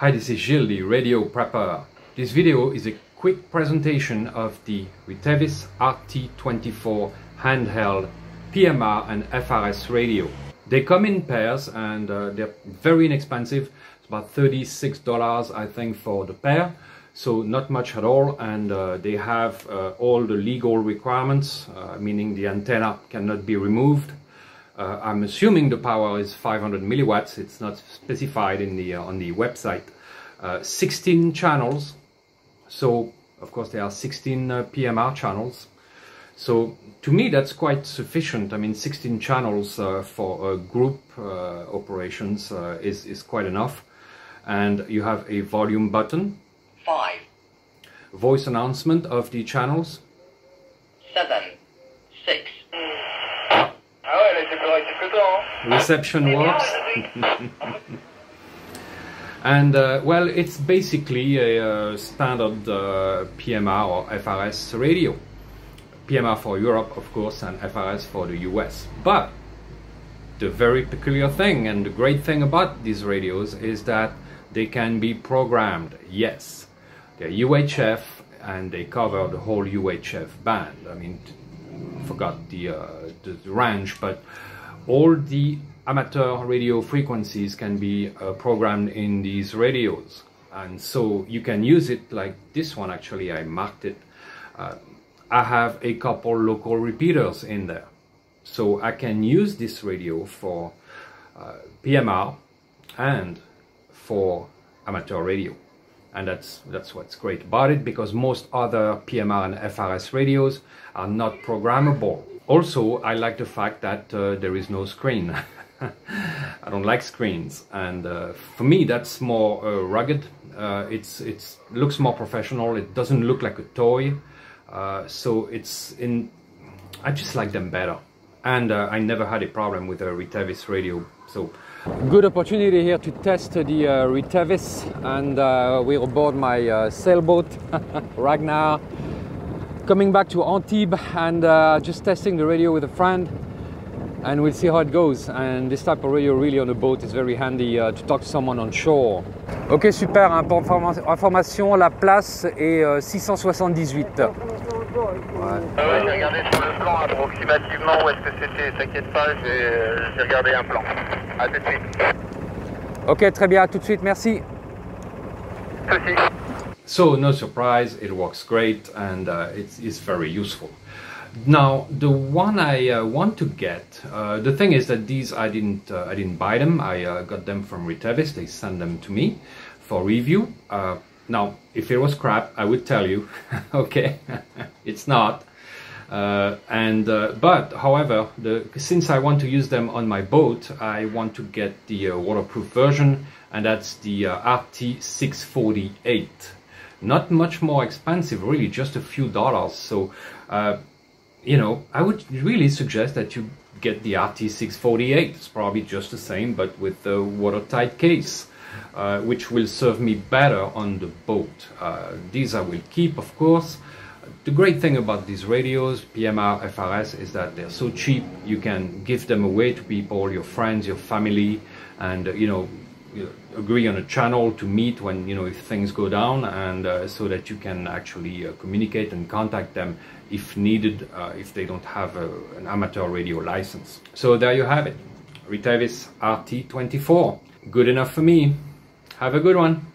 Hi, this is Gilles, the radio prepper. This video is a quick presentation of the Retevis RT24 handheld PMR and FRS radio. They come in pairs and uh, they're very inexpensive. It's about $36 I think for the pair. So not much at all and uh, they have uh, all the legal requirements, uh, meaning the antenna cannot be removed. Uh, I'm assuming the power is 500 milliwatts. It's not specified in the uh, on the website. 16 channels. So of course there are 16 PMR channels. So to me that's quite sufficient. I mean 16 channels uh, for group uh, operations uh, is, is quite enough. And you have a volume button. 5. Voice announcement of the channels. 7. Reception works. and uh, well, it's basically a, uh, standard uh, PMR or FRS radio. PMR for Europe, of course, and FRS for the US. But the very peculiar thing and the great thing about these radios is that they can be programmed. Yes, they're UHF and they cover the whole UHF band. I mean, forgot the, uh, the, the range, but all the amateur radio frequencies can be uh, programmed in these radios. And so you can use it like this one, actually, I marked it. Uh, I have a couple local repeaters in there. So I can use this radio for uh, PMR and for amateur radio. And that's, that's what's great about it because most other PMR and FRS radios are not programmable. Also, I like the fact that uh, there is no screen. I don't like screens and uh, for me that's more uh, rugged. Uh, it's it's looks more professional. It doesn't look like a toy. Uh, so it's in, I just like them better. And uh, I never had a problem with a Retevis radio. So good opportunity here to test the Retevis and we're aboard my sailboat Ragnar coming back to Antibes and uh, just testing the radio with a friend and we'll see how it goes and this type of radio really on a boat is very handy uh, to talk to someone on shore. Ok super, hein, pour information la place est euh, 678. Ouais. Ah ouais, j'ai regardé sur le plan approximativement où est-ce que c'était, t'inquiète pas, j'ai regardé un plan. A tout de suite. Ok, très bien, à tout de suite, merci. Ceci. So, no surprise, it works great and uh, it's, it's very useful. Now, the one I uh, want to get, uh, the thing is that these I didn't uh, I didn't buy them. I uh, got them from Retevis. They sent them to me for review. Uh, now, if it was crap, I would tell you. okay, it's not. And but however, the, since I want to use them on my boat, I want to get the waterproof version, and that's the RT648. Not much more expensive, really, just a few dollars. So you know, I would really suggest that you get the RT648. It's probably just the same, but with the watertight case, uh, which will serve me better on the boat. Uh, these I will keep, of course. The great thing about these radios, PMR, FRS, is that they're so cheap. You can give them away to people, your friends, your family, and, uh, you know, agree on a channel to meet when you know if things go down and uh, so that you can actually uh, communicate and contact them if needed uh, if they don't have a, an amateur radio license. So there you have it. Retevis RT24 good enough for me. Have a good one